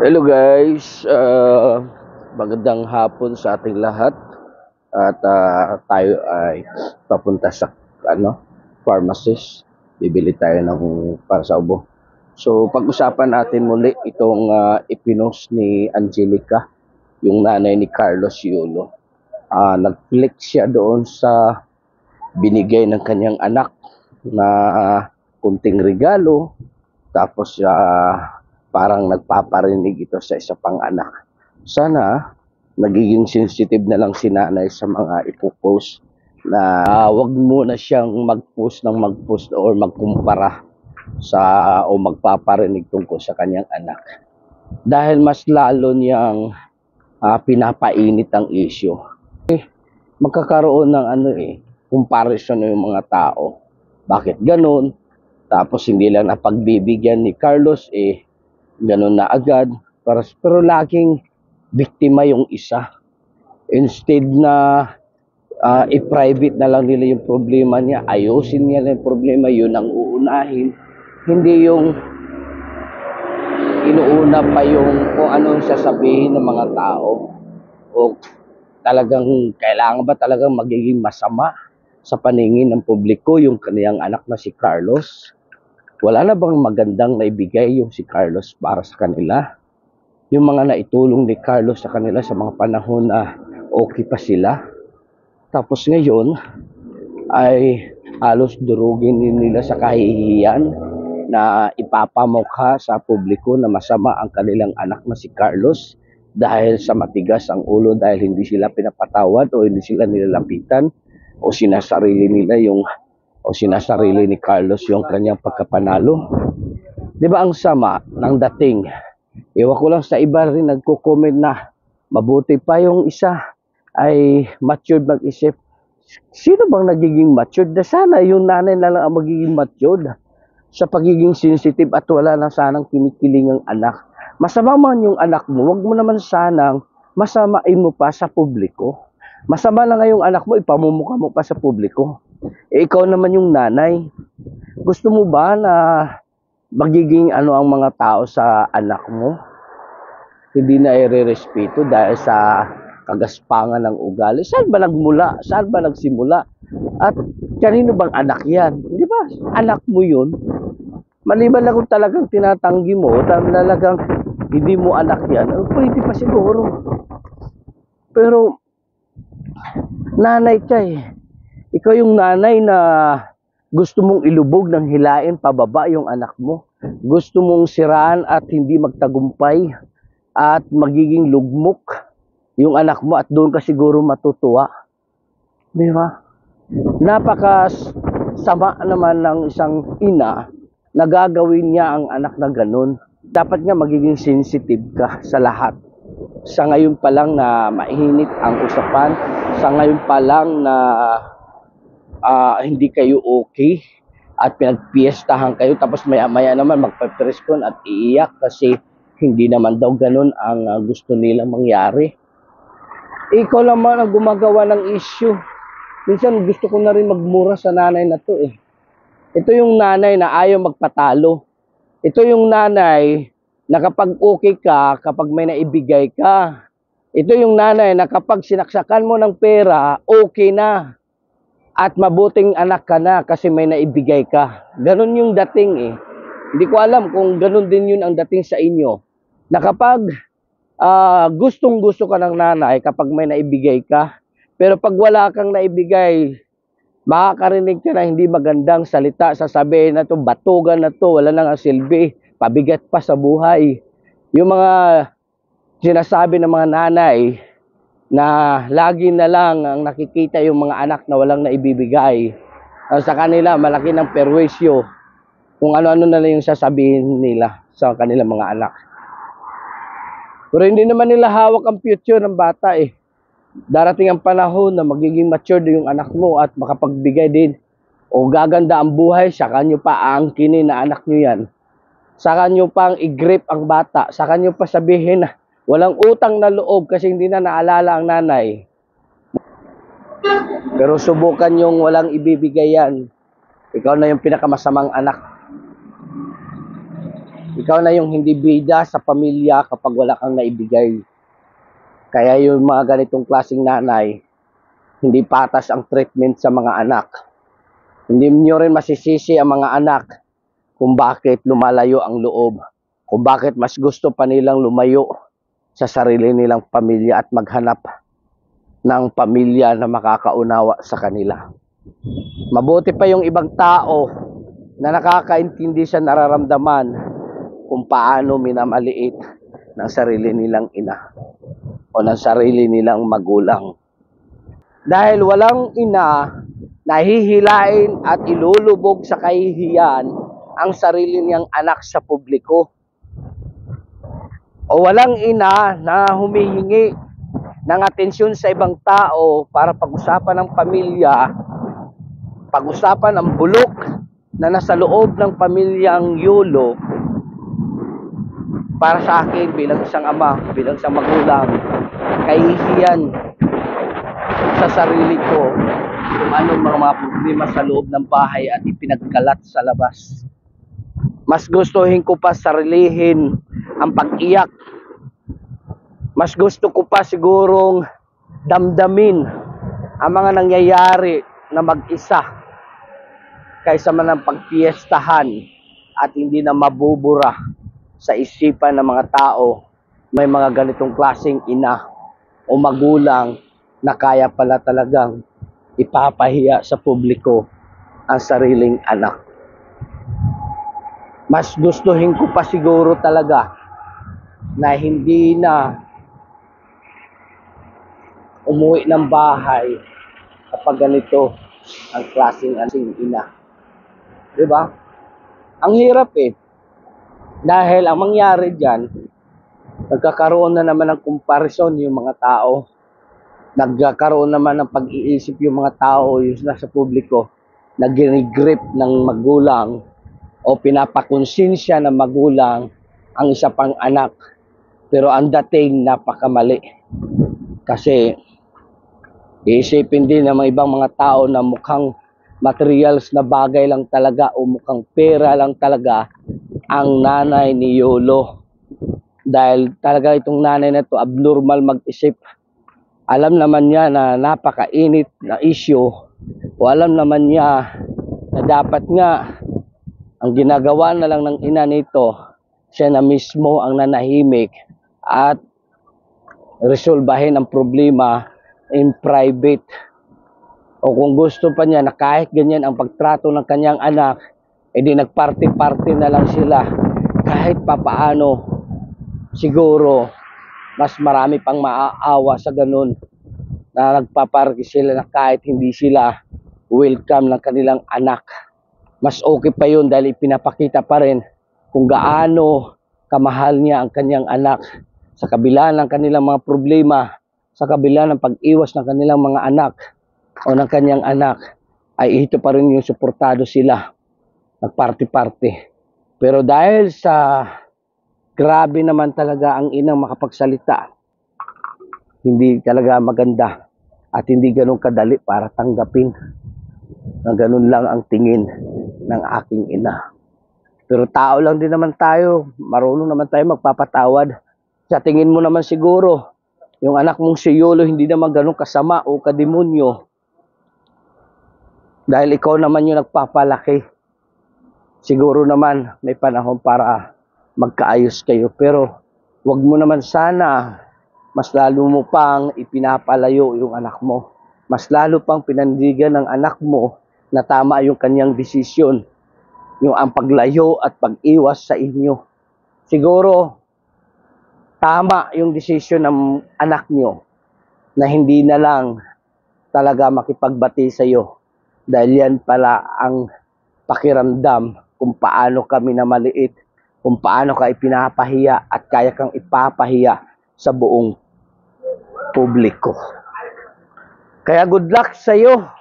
Hello guys, uh, magandang hapon sa ating lahat at ah, tayo ay papunta sa ano, pharmacist. Bibili tayo ng para sa ubo. So pag-usapan natin muli itong uh, ipinost ni Angelica, yung nanay ni Carlos Yulo. Ah, nag-click siya doon sa binigay ng kanyang anak na ah, kunting regalo tapos ah, parang nagpaparinig ito sa isa pang anak. Sana nagiging sensitive na lang si nanay sa mga ipopost na ah, wag muna siyang mag-post ng mag-post or magkumpara sa o magpaparinig tungkol sa kanyang anak. Dahil mas lalo niyang ah, pinapainit ang issue. Eh, magkakaroon ng ano eh, comparison ng mga tao. Bakit ganun? Tapos hindi lang napagbibigyan ni Carlos eh ganun na agad. Pero, pero laging biktima yung isa. Instead na ah, i-private na lang nila yung problema niya, ayusin niya yung problema, yun ang uunahin. Hindi yung inuuna pa yung kung anong sasabihin ng mga tao. O talagang kailangan ba talagang magiging masama sa paningin ng publiko yung kaniyang anak na si Carlos? Wala na bang magandang naibigay yung si Carlos para sa kanila? Yung mga naitulong ni Carlos sa kanila sa mga panahon na okay pa sila. Tapos ngayon ay halos durugin nila sa kahihiyan na ipapamukha sa publiko na masama ang kanilang anak na si Carlos dahil sa matigas ang ulo dahil hindi sila pinapatawad o hindi sila nilalapitan o sinasarili nila yung o sinasarili ni Carlos yung kanyang pagkapanalo. Di ba ang sama ng dating? Iwan ko lang sa iba rin nagko-comment na mabuti pa yung isa ay matured mag-isip. Sino bang nagiging matured? Na sana yung nanay na lang ang magiging matured sa pagiging sensitive at wala na sanang kinikiling ang anak. Masama man yung anak mo, wag mo naman sanang masamain mo pa sa publiko. Masama na nga yung anak mo, ipamumukha mo pa sa publiko. Eh, ikaw naman yung nanay. Gusto mo ba na magiging ano ang mga tao sa anak mo? Hindi na i-respeto dahil sa kagaspangan ng ugali. Saan ba nagmula? Saan ba nagsimula? At kanino bang anak yan? Di ba? Anak mo yun. Maliban lang kung talagang tinatanggi mo, talagang hindi mo anak yan, eh, pwede pa siguro. Pero, nanay ka eh. Ikaw yung nanay na gusto mong ilubog ng hilain pababa yung anak mo. Gusto mong siraan at hindi magtagumpay at magiging lugmok yung anak mo at doon ka siguro matutuwa. Di ba? Napaka sama naman ng isang ina na gagawin niya ang anak na ganun. Dapat nga magiging sensitive ka sa lahat. Sa ngayon pa lang na mainit ang usapan, sa ngayon pa lang na ah, hindi kayo okay at pinagpiestahan kayo tapos maya maya naman magpapreskon at iiyak kasi hindi naman daw ganun ang ah, gusto nilang mangyari. Ikaw naman ang gumagawa ng issue. Minsan gusto ko na rin magmura sa nanay na to eh. Ito yung nanay na ayaw magpatalo. Ito yung nanay na kapag okay ka, kapag may naibigay ka. Ito yung nanay na kapag sinaksakan mo ng pera, okay na at mabuting anak ka na kasi may naibigay ka. Ganon yung dating eh. Hindi ko alam kung ganon din yun ang dating sa inyo. Na kapag ah, gustong gusto ka ng nanay, kapag may naibigay ka, pero pag wala kang naibigay, makakarinig ka na hindi magandang salita, sasabihin na to, batugan na to, wala nang silbi, pabigat pa sa buhay. Yung mga sinasabi ng mga nanay, na lagi na lang ang nakikita yung mga anak na walang naibibigay. Uh, sa kanila, malaki ng perwisyo kung ano-ano na lang yung sasabihin nila sa kanilang mga anak. Pero hindi naman nila hawak ang future ng bata eh. Darating ang panahon na magiging matured yung anak mo at makapagbigay din o gaganda ang buhay, saka nyo pa aangkinin na anak nyo yan. Saka nyo pang i-grip ang bata, saka nyo pa sabihin na Walang utang na loob kasi hindi na naalala ang nanay. Pero subukan yung walang ibibigay yan. Ikaw na yung pinakamasamang anak. Ikaw na yung hindi bida sa pamilya kapag wala kang naibigay. Kaya yung mga ganitong klaseng nanay, hindi patas ang treatment sa mga anak. Hindi nyo rin masisisi ang mga anak kung bakit lumalayo ang loob, kung bakit mas gusto pa nilang lumayo sa sarili nilang pamilya at maghanap ng pamilya na makakaunawa sa kanila. Mabuti pa yung ibang tao na nakakaintindi sa nararamdaman kung paano minamaliit ng sarili nilang ina o ng sarili nilang magulang. Dahil walang ina nahihilain at ilulubog sa kahihiyan ang sarili niyang anak sa publiko. O walang ina na humihingi ng atensyon sa ibang tao para pag-usapan ng pamilya, pag-usapan ang bulok na nasa loob ng pamilyang yulo para sa akin bilang isang ama, bilang isang magulang, kahihiyan sa sarili ko kung anong mga, mga problema sa loob ng bahay at ipinagkalat sa labas. Mas gustuhin ko pa sarilihin ang pag-iyak. Mas gusto ko pa sigurong damdamin ang mga nangyayari na mag-isa kaysa man ang pagpiestahan at hindi na mabubura sa isipan ng mga tao may mga ganitong klaseng ina o magulang na kaya pala talagang ipapahiya sa publiko ang sariling anak. Mas gustuhin ko pa siguro talaga na hindi na umuwi ng bahay kapag ganito ang klaseng asing ina. 'Di ba? Ang hirap eh. Dahil ang mangyari diyan, nagkakaroon na naman ng comparison yung mga tao. Nagkakaroon naman ng pag-iisip yung mga tao yung nasa publiko na ginigrip ng magulang o pinapakonsensya ng magulang ang isa pang anak. Pero ang dating napakamali. Kasi iisipin din ng mga ibang mga tao na mukhang materials na bagay lang talaga o mukhang pera lang talaga ang nanay ni Yolo. Dahil talaga itong nanay na to abnormal mag-isip. Alam naman niya na napakainit na issue o alam naman niya na dapat nga ang ginagawa na lang ng ina nito siya na mismo ang nanahimik at resolbahin ang problema in private o kung gusto pa niya na kahit ganyan ang pagtrato ng kanyang anak, edi nagparty-party na lang sila. Kahit papaano, siguro, mas marami pang maaawa sa ganun na nagpaparty sila na kahit hindi sila welcome ng kanilang anak. Mas okay pa yun dahil ipinapakita pa rin kung gaano kamahal niya ang kanyang anak sa kabila ng kanilang mga problema, sa kabila ng pag-iwas ng kanilang mga anak o ng kanyang anak ay ito pa rin yung suportado sila nagparty-party. Pero dahil sa grabe naman talaga ang inang makapagsalita, hindi talaga maganda at hindi ganun kadali para tanggapin na ganun lang ang tingin ng aking ina. Pero tao lang din naman tayo, marunong naman tayo magpapatawad. Sa tingin mo naman siguro, yung anak mong si Yolo hindi naman ganun kasama o kademonyo dahil ikaw naman yung nagpapalaki. Siguro naman may panahon para magkaayos kayo. Pero wag mo naman sana mas lalo mo pang ipinapalayo yung anak mo. Mas lalo pang pinandigan ng anak mo na tama yung kanyang desisyon. Yung ang paglayo at pag-iwas sa inyo. Siguro, tama yung desisyon ng anak nyo na hindi na lang talaga makipagbati sa iyo dahil yan pala ang pakiramdam kung paano kami na maliit, kung paano ka ipinapahiya at kaya kang ipapahiya sa buong publiko. Kaya good luck sa iyo